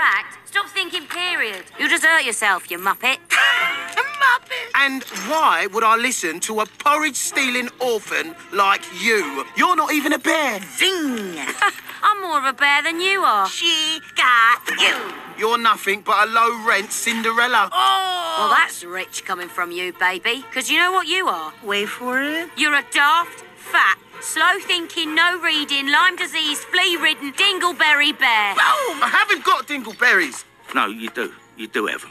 fact. Stop thinking period. You'll just hurt yourself, you muppet. muppet! And why would I listen to a porridge-stealing orphan like you? You're not even a bear. Zing! I'm more of a bear than you are. she got you. You're nothing but a low-rent Cinderella. Oh! Well, that's rich coming from you, baby. Because you know what you are? Wait for it. You're a daft, fat, slow thinking, no reading, Lyme disease, flea ridden, dingleberry bear. I haven't No, you do. You do have 'em.